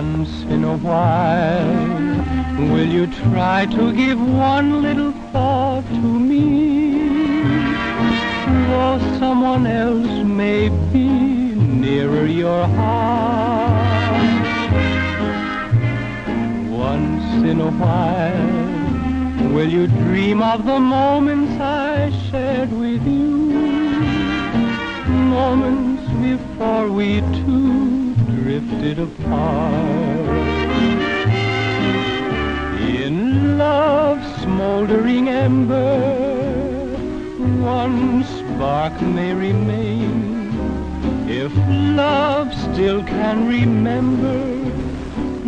a while, will you try to give one little thought to me? Though someone else may be nearer your heart. Once in a while, will you dream of the moments I shared with you? Moments before we two drifted apart. In love's smoldering ember, one spark may remain. If love still can remember,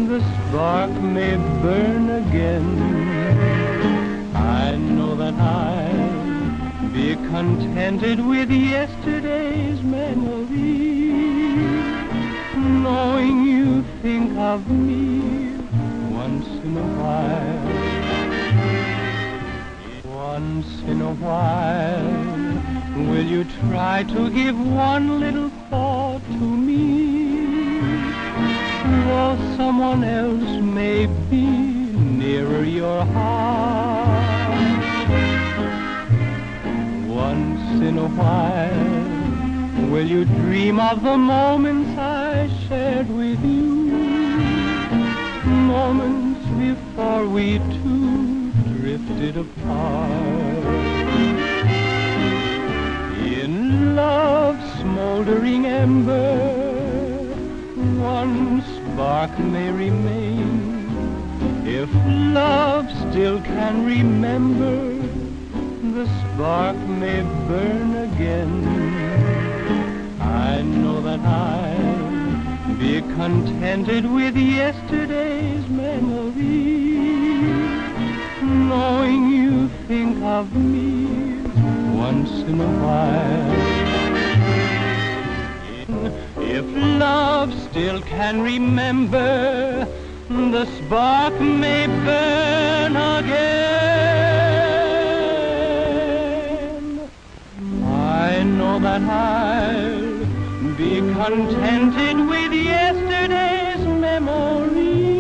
the spark may burn again. I know that I'll be contented with yesterday's memory, knowing you think of me once in a while. Once in a while, will you try to give one little thought to me? Though someone else may be nearer your heart. Once in a while, will you dream of the moments I shared with you? Moments before we two drifted apart. In love's smoldering ember, one spark may remain. If love still can remember, the spark may burn again. I know that I'll be contented with yesterday's memory, knowing you think of me once in a while. If love still can remember, the spark may burn again. I know that I'll be contented with yesterday's memories.